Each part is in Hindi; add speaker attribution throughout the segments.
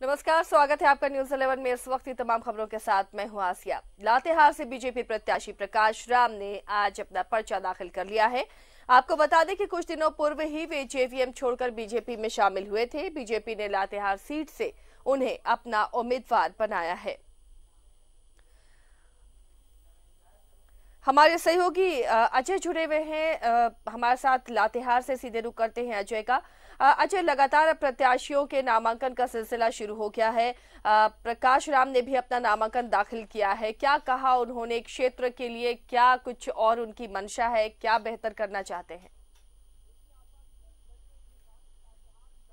Speaker 1: नमस्कार, स्वागत है आपका न्यूज़ 11 में इस वक्त की तमाम खबरों के साथ। मैं हूँ आसिया। लातेहार से बीजेपी प्रत्याशी प्रकाश राम ने आज अपना पर्चा दाखिल कर लिया है। आपको बता दें कि कुछ दिनों पूर्व ही वे जेवीएम छोड़कर बीजेपी में शामिल हुए थे। बीजेपी ने लातेहार सीट से उन्हें अपना उम्मीदवार बनाया है। हमारे सहयोगी अजय जुड़े हुए हैं। हमारे साथ लातेहार से सीधे रुक करते हैं अजय का। अजय लगातार प्रत्याशियों के नामांकन का सिलसिला शुरू हो गया है। प्रकाश राम ने भी अपना नामांकन दाखिल किया है। क्या कहा उन्होंने? क्षेत्र के लिए क्या कुछ और उनकी मंशा है? क्या बेहतर करना चाहते हैं?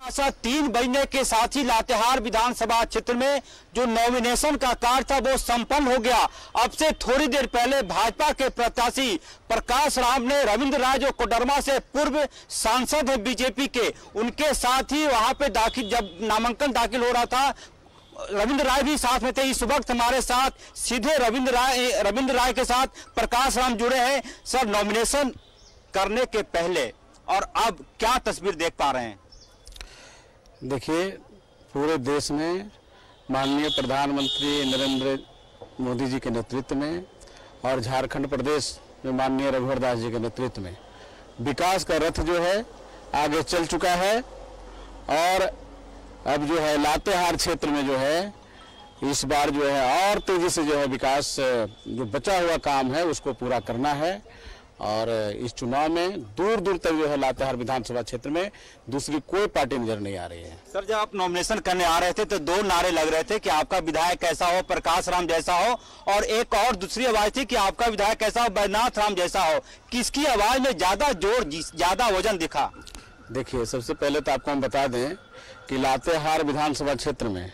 Speaker 2: ऐसा तीन बजने के साथ ही लातेहार विधानसभा क्षेत्र में जो नॉमिनेशन का कार्य था, वो संपन्न हो गया। अब से थोड़ी देर पहले भाजपा के प्रत्याशी प्रकाश राम ने रविंद्र राय जो कोडरमा से पूर्व सांसद है बीजेपी के, उनके साथ ही वहाँ पे दाखिल जब नामांकन दाखिल हो रहा था, रविंद्र राय भी साथ में थे। इस वक्त हमारे साथ सीधे रविंद्र राय रविंद्र राय के साथ प्रकाश राम जुड़े हैं। सर नॉमिनेशन करने के पहले और अब क्या तस्वीर देख पा रहे हैं?
Speaker 3: देखिए, पूरे देश में माननीय प्रधानमंत्री नरेंद्र मोदी जी के नेतृत्व में और झारखंड प्रदेश में माननीय रघुवर दास जी के नेतृत्व में विकास का रथ जो है आगे चल चुका है और अब जो है लातेहार क्षेत्र में जो है, इस बार जो है और तेज़ी से जो है विकास, जो बचा हुआ काम है, उसको पूरा करना है। और इस चुनाव में दूर दूर तक जो है लातेहार विधानसभा क्षेत्र में दूसरी कोई पार्टी नज़र नहीं आ रही है।
Speaker 2: सर जब आप नॉमिनेशन करने आ रहे थे तो दो नारे लग रहे थे कि आपका विधायक कैसा हो प्रकाश राम जैसा हो और एक और दूसरी आवाज़ थी कि आपका विधायक कैसा हो बैजनाथ राम जैसा हो। किसकी आवाज़ में ज़्यादा ज़ोर ज़्यादा वज़न दिखा?
Speaker 3: देखिए सबसे पहले तो आपको हम बता दें कि लातेहार विधानसभा क्षेत्र में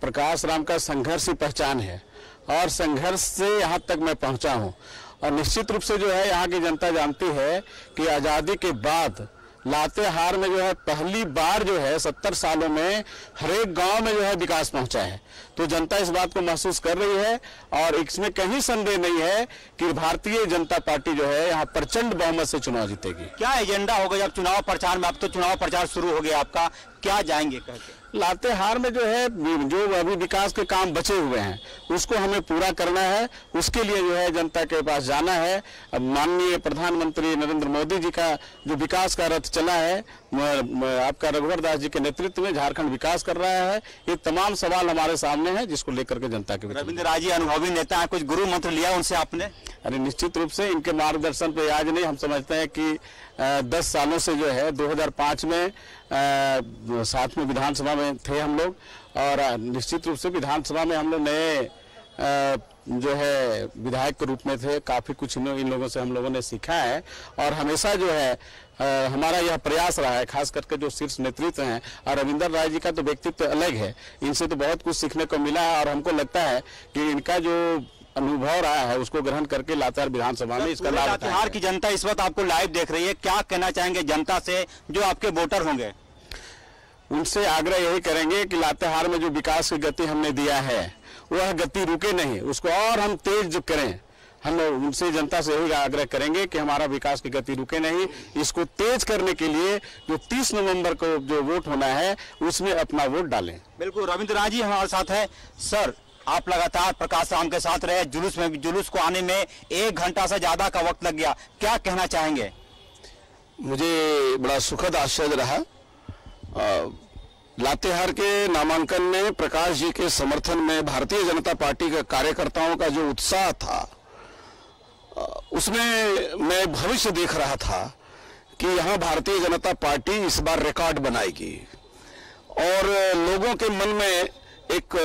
Speaker 3: प्रकाश राम का संघर्ष ही पहचान है और संघर्ष से यहाँ तक मैं पहुँचा हूँ। और निश्चित रूप से जो है, यहाँ की जनता जानती है कि आज़ादी के बाद लातेहार में जो है, पहली बार जो है, सत्तर सालों में हरेक गाँव में जो है, विकास पहुँचा है। तो जनता इस बात को महसूस कर रही है और इसमें कहीं संदेह नहीं है कि भारतीय जनता पार्टी जो है, यहाँ प्रचंड बहुमत से चुनाव जीतेगी।
Speaker 2: क्या एजेंडा होगा जब चुनाव प्रचार में? अब तो चुनाव प्रचार शुरू हो गया, आपका क्या जाएँगे कहते
Speaker 3: लातेहार में जो है, जो अभी विकास के काम बचे हुए हैं, उसको हमें पूरा करना है। उसके लिए जो है, जनता के पास जाना है। माननीय प्रधानमंत्री नरेंद्र मोदी जी का जो विकास का रथ चला है आपका रघुवर दास जी के नेतृत्व में झारखंड विकास कर रहा है। ये तमाम सवाल हमारे सामने हैं जिसको लेकर के जनता के
Speaker 2: रविंद्र राज़ी अनुभवी नेता है कुछ गुरु मंत्र लिया उनसे आपने?
Speaker 3: अरे निश्चित रूप से इनके मार्गदर्शन पे आज नहीं हम समझते हैं कि दस सालों से जो है 2005 में आ, साथ में विधानसभा में थे हम लोग और निश्चित रूप से विधानसभा में हम लोग नए जो है विधायक के रूप में थे काफ़ी कुछ इन लोगों से हम लोगों ने सीखा है। और हमेशा जो है आ, हमारा यह प्रयास रहा है खास करके जो शीर्ष नेतृत्व हैं और रविंदर राय जी का तो व्यक्तित्व तो अलग है। इनसे तो बहुत कुछ सीखने को मिला है और हमको लगता है कि इनका जो अनुभव रहा है उसको ग्रहण करके लातेहार विधानसभा में इसका लाभ
Speaker 2: लातेहार की जनता इस वक्त आपको लाइव देख रही है। क्या कहना चाहेंगे जनता से जो आपके वोटर होंगे?
Speaker 3: उनसे आग्रह यही करेंगे कि लातेहार में जो विकास की गति हमने दिया है वह गति रुके नहीं। उसको और हम तेज करें। हम उनसे जनता से यही आग्रह करेंगे कि हमारा विकास की गति रुके नहीं। इसको तेज करने के लिए जो 30 नवंबर को जो वोट होना है उसमें अपना वोट डालें।
Speaker 2: बिल्कुल रविंद्र राज जी हमारे साथ है। सर आप लगातार प्रकाश राम के साथ रहे। जुलूस में जुलूस को आने में एक घंटा से ज़्यादा का वक्त लग गया। क्या कहना चाहेंगे?
Speaker 4: मुझे बड़ा सुखद आश्चर्य रहा। लातेहार के नामांकन में प्रकाश जी के समर्थन में भारतीय जनता पार्टी के कार्यकर्ताओं का जो उत्साह था, उसमें मैं भविष्य देख रहा था कि यहाँ भारतीय जनता पार्टी इस बार रिकॉर्ड बनाएगी। और लोगों के मन में एक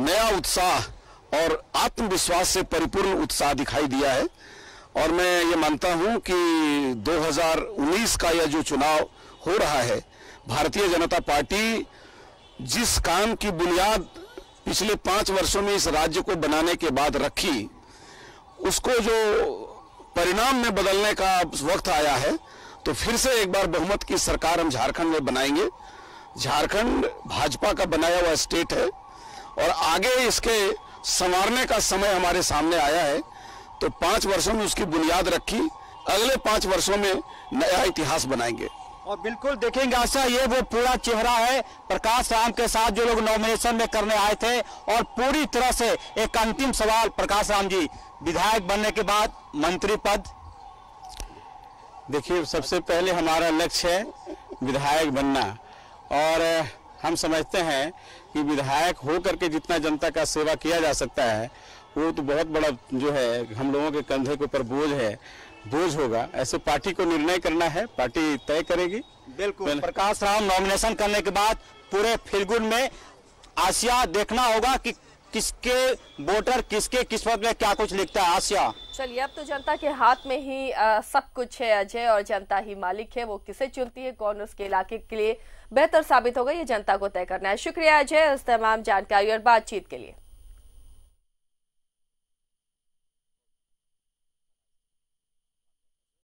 Speaker 4: नया उत्साह और आत्मविश्वास से परिपूर्ण उत्साह दिखाई दिया है। और मैं ये मानता हूँ कि 2019 का यह जो चुनाव हो रहा है भारतीय जनता पार्टी जिस काम की बुनियाद पिछले पाँच वर्षों में इस राज्य को बनाने के बाद रखी, उसको जो परिणाम में बदलने का वक्त आया है तो फिर से एक बार बहुमत की सरकार हम झारखंड में बनाएँगे। झारखंड भाजपा का बनाया हुआ स्टेट है और आगे इसके संवारने का समय हमारे सामने आया है तो पाँच वर्षों में उसकी बुनियाद रखी, अगले पाँच वर्षों में नया इतिहास बनाएँगे।
Speaker 2: और बिल्कुल देखेंगे आशा ये वो पूरा चेहरा है, प्रकाश राम के साथ जो लोग नॉमिनेशन में करने आए थे, और पूरी तरह से एक अंतिम सवाल प्रकाश राम जी, विधायक बनने के बाद मंत्री पद।
Speaker 3: देखिए, सबसे पहले हमारा लक्ष्य है विधायक बनना, और हम समझते हैं कि विधायक हो करके जितना जनता का सेवा किया जा सकता है, वो तो बहुत बड़ा जो है, हम लोगों के कंधे के ऊपर बोझ है। बोझ होगा। ऐसे पार्टी को निर्णय करना है पार्टी तय करेगी।
Speaker 2: बिल्कुल। प्रकाश राम नॉमिनेशन करने के बाद पूरे फिलगुन में आसिया देखना होगा कि किसके वोटर किसके किस्मत में क्या कुछ लिखता है आसिया
Speaker 1: चलिए अब तो जनता के हाथ में ही आ, सब कुछ है अजय और जनता ही मालिक है वो किसे चुनती है कौन उसके इलाके के लिए बेहतर साबित होगा ये जनता को तय करना है। शुक्रिया अजय इस तमाम जानकारी और बातचीत के लिए।